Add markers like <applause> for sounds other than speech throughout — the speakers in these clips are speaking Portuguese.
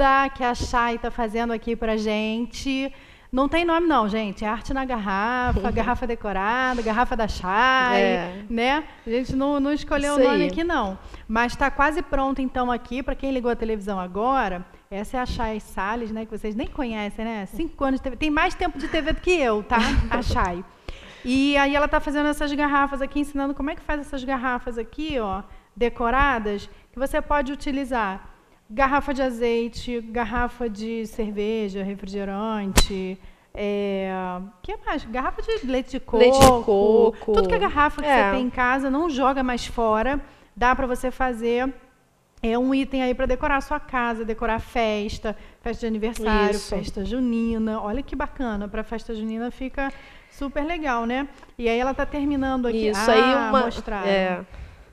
linda que a Chay tá fazendo aqui pra gente. Não tem nome não, gente. É arte na garrafa, <laughs> garrafa decorada, garrafa da Chay, É. né? A gente não, não escolheu Isso o nome aí. aqui não. Mas está quase pronto então aqui para quem ligou a televisão agora. Essa é a Chay Salles, né? Que vocês nem conhecem, né? Cinco anos de TV. Tem mais tempo de TV do que eu, tá? A <laughs> Chay. E aí ela está fazendo essas garrafas aqui, ensinando como é que faz essas garrafas aqui, ó, decoradas, que você pode utilizar garrafa de azeite, garrafa de cerveja, refrigerante, é, que mais? Garrafa de leite de coco, Leite de coco. tudo que é garrafa que É. você tem em casa, não joga mais fora, dá para você fazer é um item aí para decorar a sua casa, decorar festa, festa de aniversário, Isso. festa junina. Olha que bacana, para festa junina fica super legal, né? E aí ela tá terminando aqui. Isso ah, aí uma mostrar. é,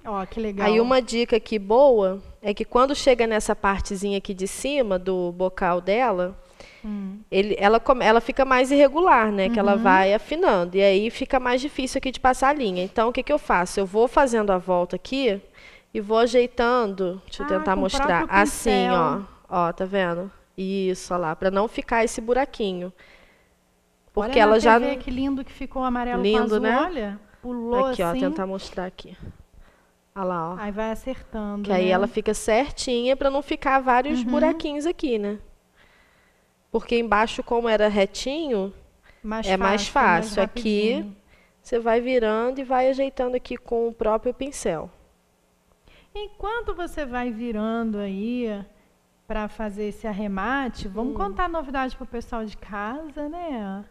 Ó, que legal. Aí uma dica aqui boa é que quando chega nessa partezinha aqui de cima do bocal dela, Hum. ele, ela, ela fica mais irregular, né? Que ela Uhum. vai afinando. E aí fica mais difícil aqui de passar a linha. Então, o que, que eu faço? Eu vou fazendo a volta aqui e vou ajeitando. Deixa eu Ah, tentar mostrar. Assim, ó. Ó, tá vendo? Isso, ó lá. Pra não ficar esse buraquinho. Porque Olha ela já. TV, que lindo que ficou o amarelo Lindo, azul, né? olha. Pulou Aqui, ó. assim. Tentar mostrar aqui. Olha lá, ó. Aí vai acertando. Que aí né? ela fica certinha para não ficar vários Uhum. buraquinhos aqui, né? Porque embaixo, como era retinho, mais é mais fácil. Aqui- rapidinho. você vai virando e vai ajeitando aqui com o próprio pincel. Enquanto você vai virando aí para fazer esse arremate, vamos Hum. contar novidade pro pessoal de casa, né?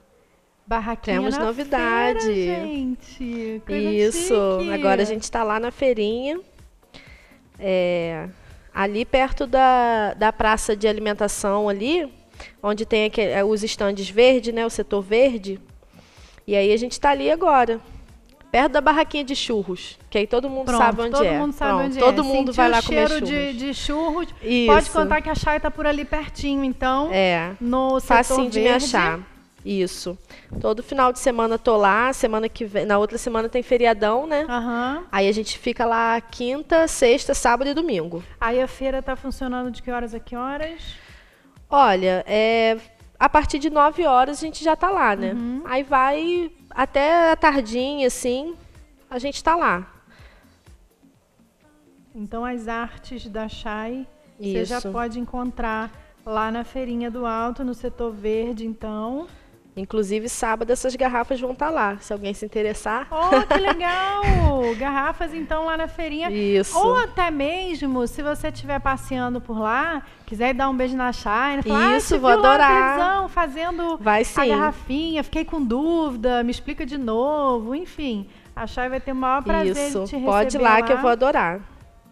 Barraquinha Temos novidade. feira, gente. Coisa Isso. chique. Agora a gente está lá na feirinha. é, ali perto da, da praça de alimentação ali, onde tem é, os estandes verdes, né? O setor verde. E aí a gente está ali agora. Perto da barraquinha de churros. Que aí todo mundo Pronto, sabe onde todo é. mundo sabe Pronto, onde todo é. mundo Sentiu vai lá comer cheiro churros. de, de churros. Isso. Pode contar que a Chay tá por ali pertinho, então. É. No setor Facinho de me verde. achar. Isso. Todo final de semana tô lá, semana que vem, na outra semana tem feriadão, né? Aham. Aí a gente fica lá quinta, sexta, sábado e domingo. Aí a feira tá funcionando de que horas a que horas? Olha, é, a partir de 9 horas a gente já tá lá, né? Uhum. Aí vai até a tardinha, assim, a gente tá lá. Então as artes da Chay você já pode encontrar lá na feirinha do Alto, no setor verde, então. Inclusive, sábado essas garrafas vão estar lá, se alguém se interessar. Oh, que legal! <laughs> Garrafas, então, lá na feirinha. Isso. Ou até mesmo, se você estiver passeando por lá, quiser dar um beijo na Chay, falar, ah, Isso, te vou lá adorar. televisão fazendo Vai a sim. garrafinha, fiquei com dúvida, me explica de novo, enfim. A Chay vai ter o maior prazer Isso. de te receber Pode ir lá, que eu vou adorar.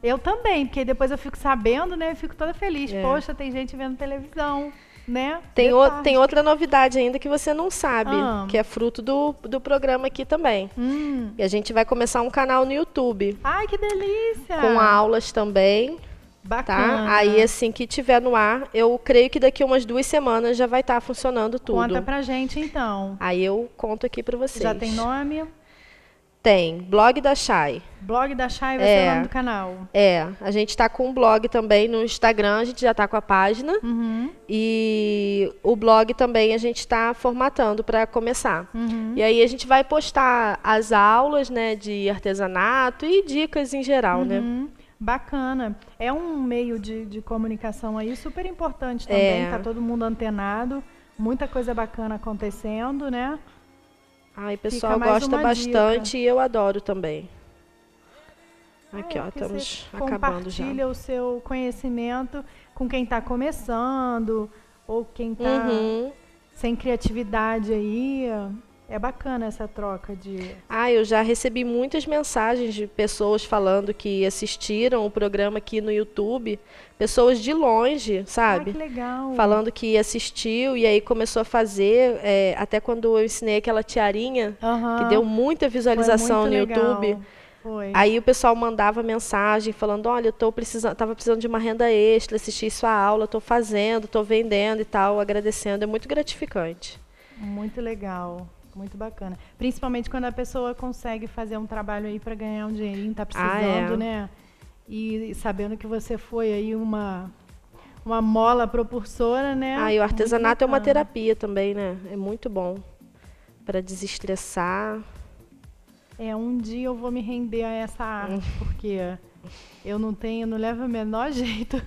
Eu também, porque depois eu fico sabendo, né? Eu fico toda feliz. É. Poxa, tem gente vendo televisão, né? Tem, o- tem outra novidade ainda que você não sabe, Ah. que é fruto do, do programa aqui também. Hum. E a gente vai começar um canal no YouTube, Ai, que delícia! com aulas também, Bacana. tá? Aí assim que tiver no ar, eu creio que daqui umas duas semanas já vai estar funcionando tudo. Conta pra gente, então. Aí eu conto aqui pra vocês. Já tem nome? Tem, blog da Chay. Blog da Chay vai ser É. o nome do canal. É, a gente tá com um blog também no Instagram, a gente já tá com a página. Uhum, E o blog também a gente está formatando para começar. uhum. E aí a gente vai postar as aulas, né, de artesanato e dicas em geral, né? Uhum. Bacana. É um meio de, de comunicação aí super importante também. É. Tá todo mundo antenado. Muita coisa bacana acontecendo, né? Ai, o pessoal gosta bastante e eu adoro também. Aqui, Ah, é ó, estamos acabando já. compartilha o seu conhecimento com quem está começando ou quem está Uhum. sem criatividade aí. É bacana essa troca de. Ah, eu já recebi muitas mensagens de pessoas falando que assistiram o programa aqui no YouTube, pessoas de longe, Ah, sabe? que legal. falando que assistiu e aí começou a fazer, é, até quando eu ensinei aquela tiarinha, Aham. que deu muita visualização no legal. YouTube. Foi. Aí o pessoal mandava mensagem falando, olha, eu tô precisando, tava precisando de uma renda extra, assisti sua aula, estou fazendo, estou vendendo e tal, agradecendo, é muito gratificante. Muito legal. Muito bacana. Principalmente quando a pessoa consegue fazer um trabalho aí para ganhar um dinheirinho, tá Ah, é. precisando, né? E sabendo que você foi aí uma uma mola propulsora, né? Ah, e o artesanato é uma terapia também, né? É muito bom para desestressar. É, um dia eu vou me render a essa arte, <laughs> porque eu não tenho, não levo o menor <laughs> jeito.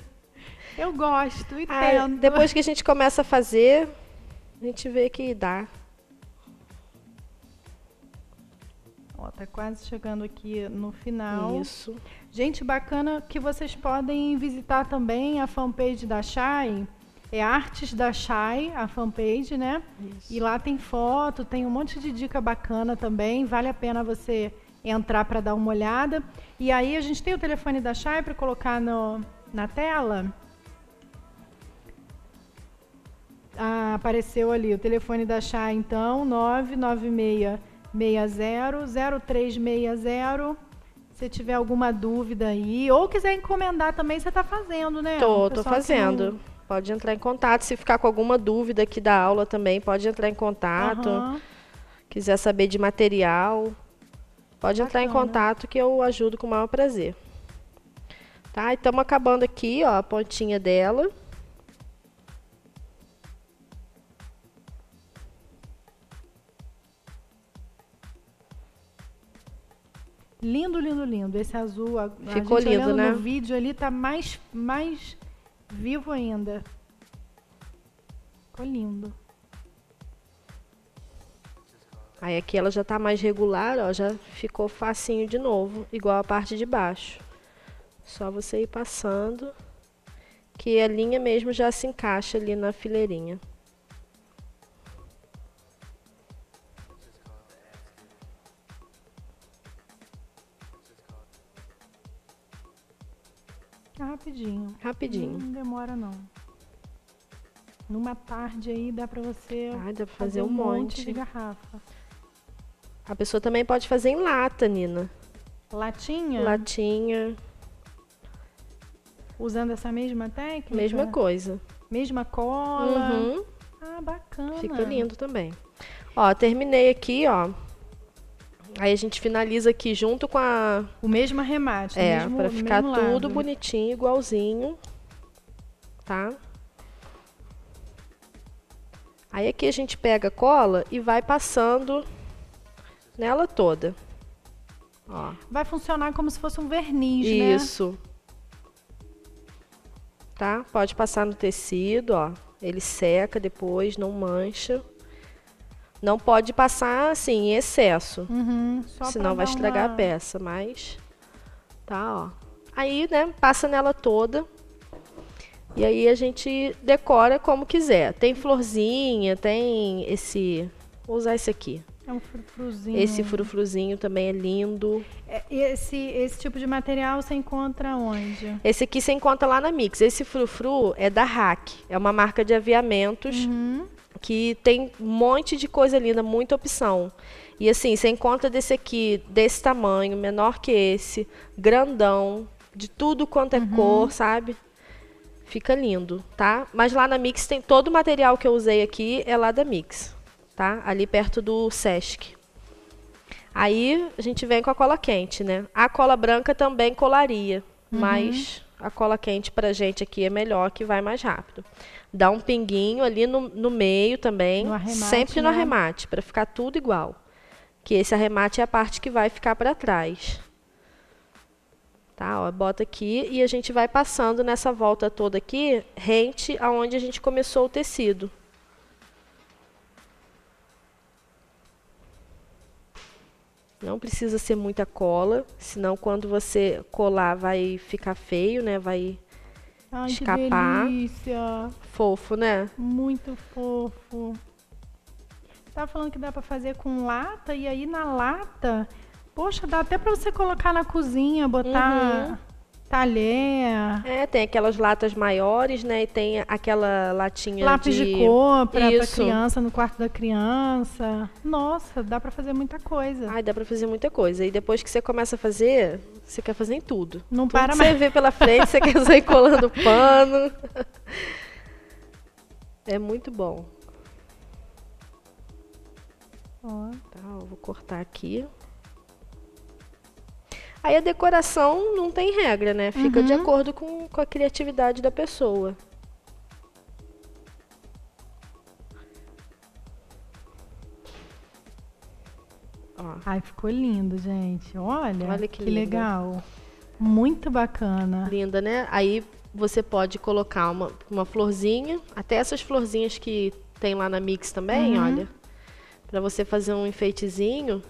Eu gosto e Ah, tento. depois que a gente começa a fazer, a gente vê que dá. Ó, tá quase chegando aqui no final. Isso. Gente, bacana que vocês podem visitar também a fanpage da Chay. É Artes da Chay, a fanpage, né? Isso. E lá tem foto, tem um monte de dica bacana também. Vale a pena você entrar para dar uma olhada. E aí a gente tem o telefone da Chay para colocar no, na tela. Ah, apareceu ali o telefone da Chay, então, 996600360. Se tiver alguma dúvida aí, ou quiser encomendar também, você está fazendo, né? Tô, tô fazendo. não- Pode entrar em contato. Se ficar com alguma dúvida aqui da aula também, pode entrar em contato. Aham. Quiser saber de material, pode entrar em Bacana. contato que eu ajudo com o maior prazer. Tá? E estamos acabando aqui, ó, a pontinha dela. Lindo, lindo, lindo. Esse azul, a, a Ficou gente lindo, né? no vídeo ali tá mais, mais vivo ainda. Ficou lindo. Aí aqui ela já tá mais regular, ó, já ficou facinho de novo, igual a parte de baixo. Só você ir passando, que a linha mesmo já se encaixa ali na fileirinha. Rapidinho. Não demora não. Numa tarde aí dá pra você Ai, dá pra fazer um monte. de garrafa. A pessoa também pode fazer em lata, Nina. Latinha, Latinha, usando essa mesma técnica? mesma coisa. Mesma cola. Uhum. Ah, bacana. Fica lindo também. Ó, terminei aqui, ó. Aí a gente finaliza aqui junto com a. O mesmo arremate. É, mesmo, pra ficar tudo lado. bonitinho, igualzinho. Tá? Aí aqui a gente pega a cola e vai passando nela toda. Ó. Vai funcionar como se fosse um verniz, né? Isso. Tá? Pode passar no tecido, ó. Ele seca depois, não mancha. Não pode passar assim em excesso, Uhum, senão vai estragar uma- a peça, mas tá, ó. Aí, né, passa nela toda. E aí a gente decora como quiser. Tem florzinha, tem esse, vou usar esse aqui. É um frufruzinho. Esse frufruzinho também é lindo. É, Esse, esse tipo de material você encontra onde? Esse aqui você encontra lá na Mix. Esse frufru é da Hack. É uma marca de aviamentos Uhum. que tem um monte de coisa linda, muita opção. E assim, você encontra desse aqui, desse tamanho, menor que esse, grandão, de tudo quanto é cor, sabe? Fica lindo, tá? Mas lá na Mix tem todo o material que eu usei aqui, é lá da Mix, tá? Ali perto do Sesc. Aí a gente vem com a cola quente, né? A cola branca também colaria, mas a cola quente pra gente aqui é melhor, que vai mais rápido. Dá um pinguinho ali no, no meio também, No arremate, sempre no né? arremate, para ficar tudo igual. Que esse arremate é a parte que vai ficar para trás. Tá, ó, bota aqui e a gente vai passando nessa volta toda aqui, rente aonde a gente começou o tecido. Não precisa ser muita cola, senão quando você colar vai ficar feio, né? Vai Ai, Escapar. que delícia. fofo, né? Muito fofo. Tava falando que dá pra fazer com lata e aí na lata, poxa, dá até pra você colocar na cozinha, botar Uhum. Talher, É, tem aquelas latas maiores, né? E tem aquela latinha lápis de... de, cor Isso. criança no quarto da criança. Nossa, dá pra fazer muita coisa. Ai, dá pra fazer muita coisa. E depois que você começa a fazer, você quer fazer em tudo. Não Tudo para que mais. você vê pela frente, você quer sair colando <laughs> pano. É muito bom. Ó. Tá, eu vou cortar aqui. Aí a decoração não tem regra, né? Fica uhum. de acordo com, com a criatividade da pessoa. Ó. Ai, ficou lindo, gente. Olha, Olha que, que legal. Muito bacana. Linda, né? Aí você pode colocar uma, uma florzinha, até essas florzinhas que tem lá na Mix também, uhum. olha. Para você fazer um enfeitezinho,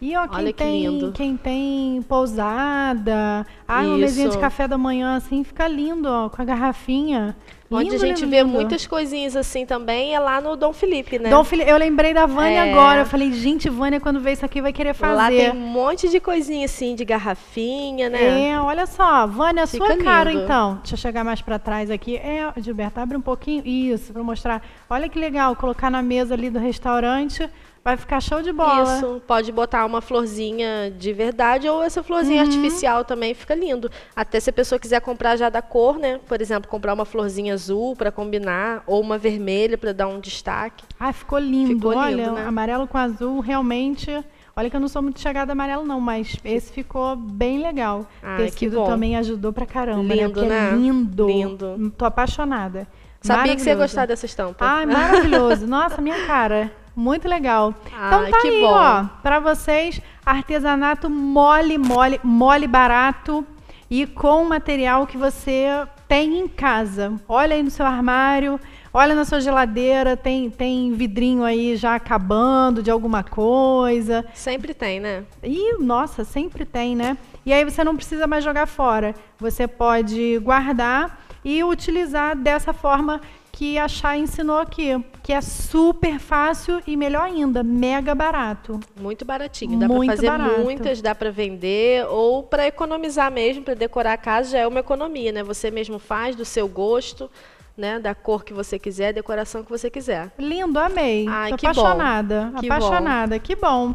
e ó, quem Olha que tem, lindo. quem tem pousada, ah, uma mesinha de café da manhã assim, fica lindo, ó, com a garrafinha. Onde Lindo, a gente lindo, vê muitas coisinhas assim também é lá no Dom Felipe, né? Dom Fili- eu lembrei da Vânia É. agora. Eu falei, gente, Vânia, quando vê isso aqui, vai querer fazer. Lá tem um monte de coisinha assim, de garrafinha, né? É, olha só, Vânia, a sua Fica cara lindo. então. Deixa eu chegar mais pra trás aqui. É, Gilberto, abre um pouquinho. Isso, pra mostrar. Olha que legal, colocar na mesa ali do restaurante. Vai ficar show de bola. Isso, pode botar uma florzinha de verdade ou essa florzinha Uhum. artificial também fica lindo. Até se a pessoa quiser comprar já da cor, né? Por exemplo, comprar uma florzinha azul para combinar ou uma vermelha para dar um destaque. Ai, ficou lindo. Ficou lindo, olha, né? amarelo com azul, realmente. Olha que eu não sou muito chegada amarelo, não, mas esse ficou bem legal. Que Tecido também ajudou pra caramba, né? Lindo, Porque né? é lindo. Lindo. Tô apaixonada. Sabia que você ia gostar dessa estampa. Ai, <laughs> maravilhoso. Nossa, minha cara. Muito legal. então Ai, tá que aí, bom. ó, pra vocês, artesanato mole, mole, mole barato e com material que você tem em casa. Olha aí no seu armário, olha na sua geladeira, tem, tem vidrinho aí já acabando de alguma coisa. Sempre tem, né? E, nossa, sempre tem, né? E aí você não precisa mais jogar fora. Você pode guardar e utilizar dessa forma que a Chay ensinou aqui, que é super fácil e melhor ainda, mega barato. Muito baratinho. Dá para fazer barato. muitas, dá para vender ou para economizar mesmo, para decorar a casa já é uma economia, né? Você mesmo faz do seu gosto, né? Da cor que você quiser, decoração que você quiser. Lindo, amei. Ai, Tô que bom. apaixonada, Que apaixonada, que bom.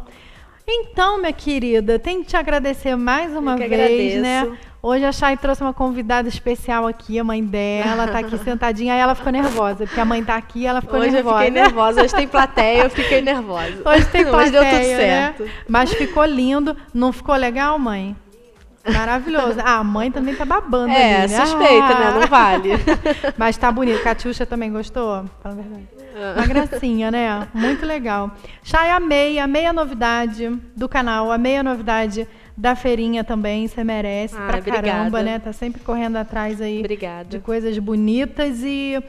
Então, minha querida, tenho que te agradecer mais uma vez, agradeço. né? Hoje a Chay trouxe uma convidada especial aqui, a mãe dela, tá aqui <laughs> sentadinha, aí ela ficou nervosa, porque a mãe tá aqui, ela ficou Hoje nervosa. eu fiquei nervosa, hoje tem plateia, eu fiquei <laughs> nervosa. Hoje tem plateia, Mas deu tudo né? certo. Mas ficou lindo. Não ficou legal, mãe? Maravilhoso. Ah, a mãe também tá babando É, ali, né? suspeita, Ah. né? Não vale. <laughs> Mas tá bonito. Catiuxa também gostou? Fala a verdade. Ah. Uma gracinha, né? Muito legal. Chay, amei. Amei a novidade do canal. Amei a novidade da feirinha também. Você merece Ah, pra obrigada. caramba, né? Tá sempre correndo atrás aí de Obrigada. coisas bonitas e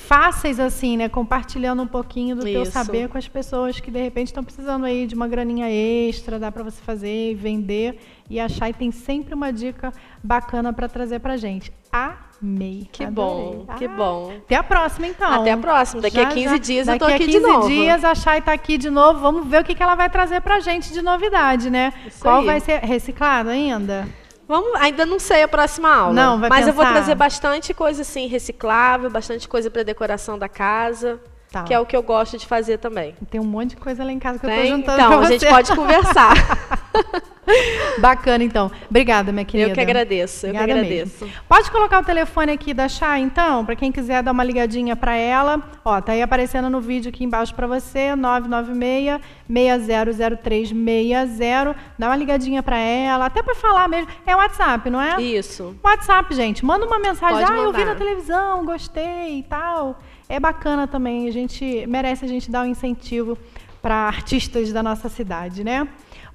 fáceis assim, né? Compartilhando um pouquinho do teu Isso. saber com as pessoas que de repente estão precisando aí de uma graninha extra, dá para você fazer e vender e achar e tem sempre uma dica bacana para trazer pra gente. Amei. Que adorei. bom, que Ah, bom. Até a próxima então. Até a próxima. Daqui a Já, 15 já. dias eu Daqui tô a aqui 15 de novo. dias a Chay tá aqui de novo. Vamos ver o que, que ela vai trazer pra gente de novidade, né? Isso Qual aí. vai ser reciclado ainda? Vamos, ainda não sei a próxima aula. Não, vai Mas eu vou pensar? trazer bastante coisa assim reciclável, bastante coisa para decoração da casa, Tá. que é o que eu gosto de fazer também. Tem um monte de coisa lá em casa que eu tô Tem? juntando Então, a gente pode conversar. <laughs> <laughs> Bacana, então. Obrigada, minha querida. eu que agradeço, eu que agradeço. mesmo. Pode colocar o telefone aqui da Chá, então, para quem quiser dar uma ligadinha para ela. Ó, tá aí aparecendo no vídeo aqui embaixo para você, 996 600360. Dá uma ligadinha para ela, até para falar mesmo. É WhatsApp, não é? Isso. WhatsApp, gente. Manda uma mensagem. Pode ah, eu vi mandar. na televisão, gostei e tal. É bacana também. A gente merece a gente dar um incentivo para artistas da nossa cidade, né?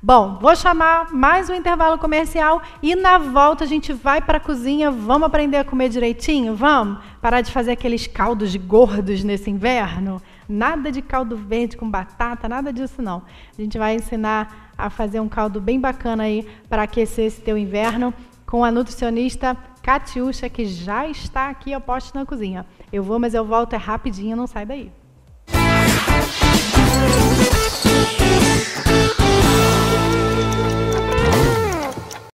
Bom, vou chamar mais um intervalo comercial e na volta a gente vai para a cozinha. Vamos aprender a comer direitinho? Vamos? Parar de fazer aqueles caldos gordos nesse inverno? Nada de caldo verde com batata, nada disso não. A gente vai ensinar a fazer um caldo bem bacana aí para aquecer esse teu inverno com a nutricionista Catiuxa, que já está aqui a poste na cozinha. Eu vou, mas eu volto é rapidinho, não sai daí.